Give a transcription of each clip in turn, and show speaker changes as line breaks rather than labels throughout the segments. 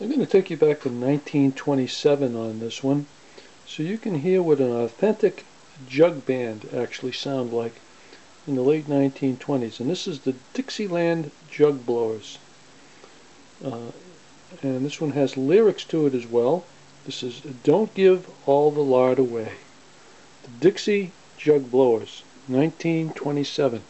I'm going to take you back to 1927 on this one so you can hear what an authentic jug band actually sound like in the late 1920s and this is the Dixieland Jug Blowers. Uh, and this one has lyrics to it as well. This is Don't Give All the Lard Away. The Dixie Jug Blowers 1927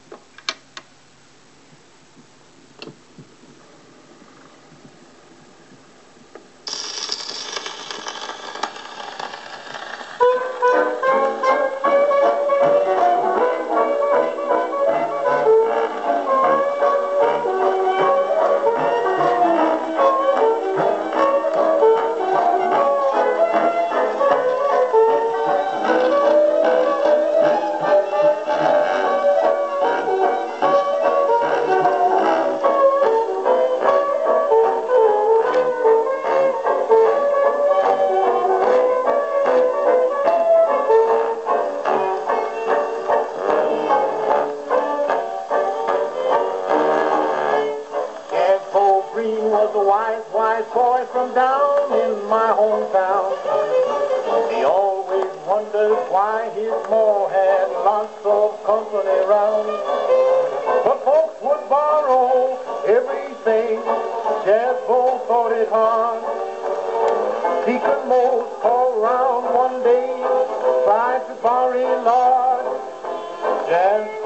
wise boy from down in my hometown. He always wondered why his ma had lots of company round. But folks would borrow everything. Jazbo thought it hard. He could Mose called round one day, tried to borrow. Jazbo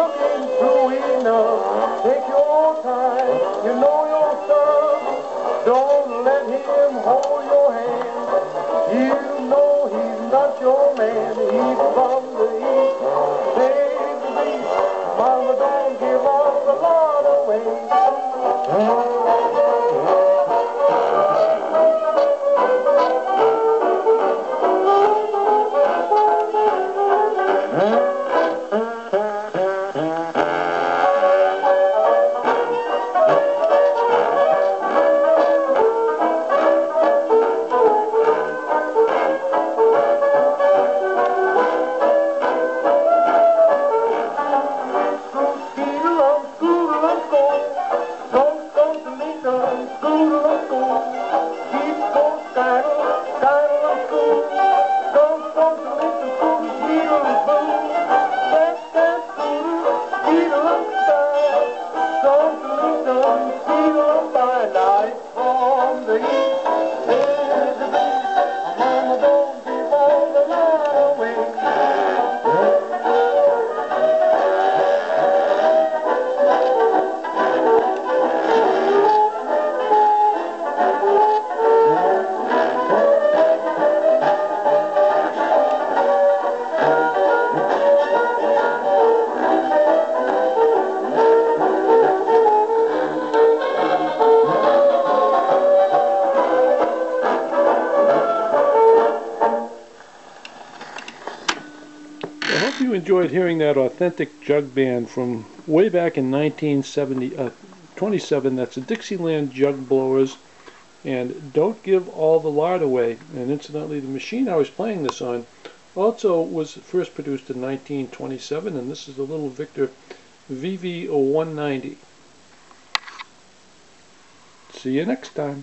looking true enough. Take your time, you know your stuff. Don't let him hold your hand. You know he's not your man. He's from the east. Save the beast. Mama, don't
you enjoyed hearing that authentic jug band from way back in 1970, uh, 27. That's the Dixieland Jug Blowers. And don't give all the lard away. And incidentally, the machine I was playing this on also was first produced in 1927. And this is the little Victor VV190. See you next time.